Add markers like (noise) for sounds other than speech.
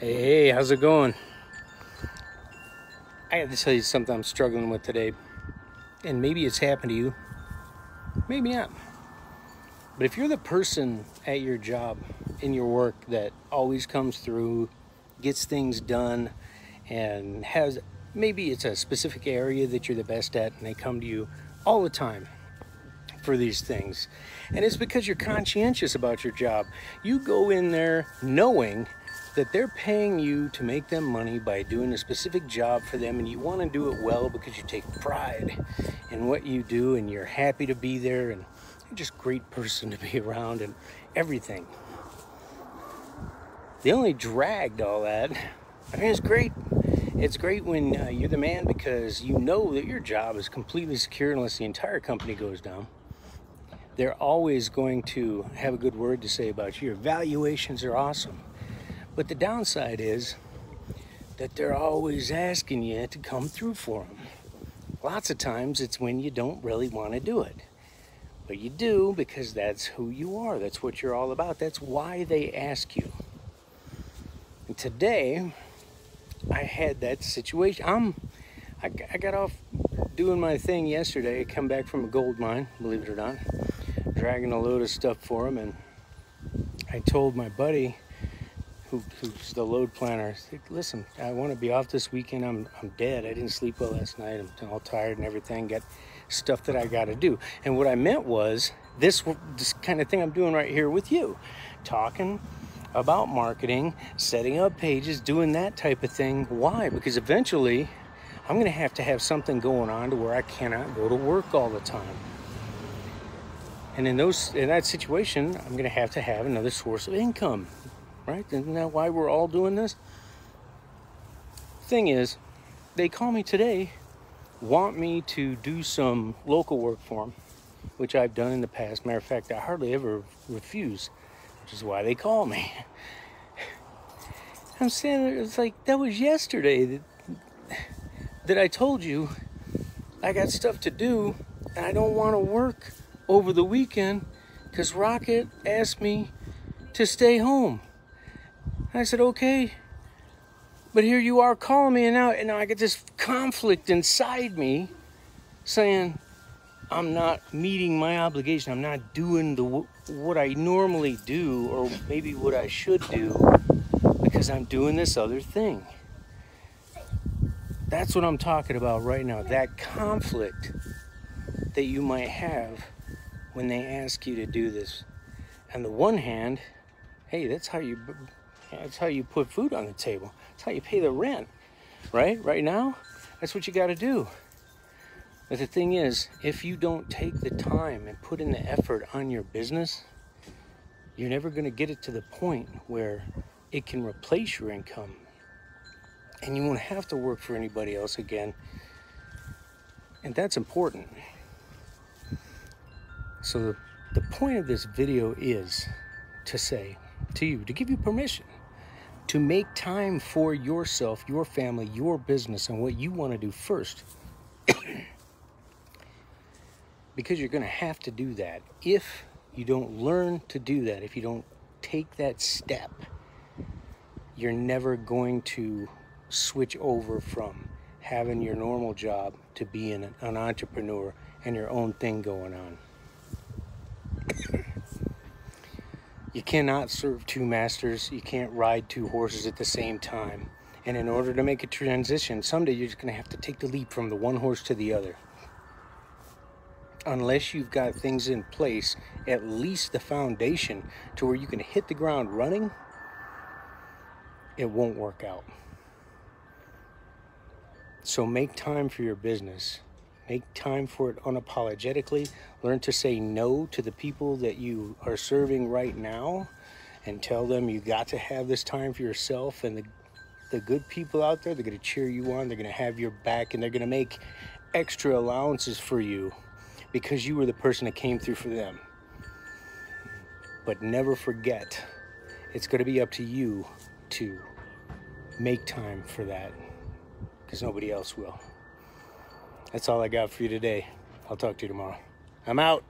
Hey, how's it going? I got to tell you something I'm struggling with today. And maybe it's happened to you, maybe not. But if you're the person at your job, in your work, that always comes through, gets things done, and has maybe it's a specific area that you're the best at, and they come to you all the time for these things. And it's because you're conscientious about your job. You go in there knowing that they're paying you to make them money by doing a specific job for them and you want to do it well because you take pride in what you do and you're happy to be there and you're just a great person (laughs) to be around and everything. The only drag to all that, I mean, it's great. It's great when uh, you're the man because you know that your job is completely secure unless the entire company goes down. They're always going to have a good word to say about you. Your valuations are awesome. But the downside is that they're always asking you to come through for them. Lots of times it's when you don't really want to do it. But you do because that's who you are. That's what you're all about. That's why they ask you. And today, I had that situation. I'm, I, I got off doing my thing yesterday. I come back from a gold mine, believe it or not, dragging a load of stuff for them. And I told my buddy, who, who's the load planner, said, listen, I want to be off this weekend. I'm, I'm dead. I didn't sleep well last night. I'm all tired and everything. Got stuff that I got to do. And what I meant was this, this kind of thing I'm doing right here with you, talking about marketing, setting up pages, doing that type of thing. Why? Because eventually I'm going to have to have something going on to where I cannot go to work all the time. And in those in that situation, I'm going to have to have another source of income right? Isn't that why we're all doing this? Thing is, they call me today, want me to do some local work for them, which I've done in the past. Matter of fact, I hardly ever refuse, which is why they call me. (laughs) I'm saying it's like that was yesterday that that I told you I got stuff to do and I don't want to work over the weekend because Rockit asked me to stay home. I said, okay. But here you are calling me, and now, and now I get this conflict inside me saying, I'm not meeting my obligation. I'm not doing the what I normally do, or maybe what I should do, because I'm doing this other thing. That's what I'm talking about right now. That conflict that you might have when they ask you to do this. On the one hand, hey, that's how you that's how you put food on the table. That's how you pay the rent, right? Right now, that's what you got to do. But the thing is, if you don't take the time and put in the effort on your business, you're never going to get it to the point where it can replace your income. And you won't have to work for anybody else again. And that's important. So, the, the point of this video is to say to you, to give you permission to make time for yourself, your family, your business, and what you want to do first. (coughs) because you're going to have to do that. If you don't learn to do that, if you don't take that step, you're never going to switch over from having your normal job to being an entrepreneur and your own thing going on. (coughs) You cannot serve two masters. You can't ride two horses at the same time. And in order to make a transition, someday you're just going to have to take the leap from the one horse to the other. Unless you've got things in place, at least the foundation to where you can hit the ground running, it won't work out. So make time for your business. Make time for it unapologetically. Learn to say no to the people that you are serving right now and tell them you got to have this time for yourself and the, the good people out there, they're going to cheer you on, they're going to have your back, and they're going to make extra allowances for you because you were the person that came through for them. But never forget, it's going to be up to you to make time for that because nobody else will. That's all I got for you today. I'll talk to you tomorrow. I'm out.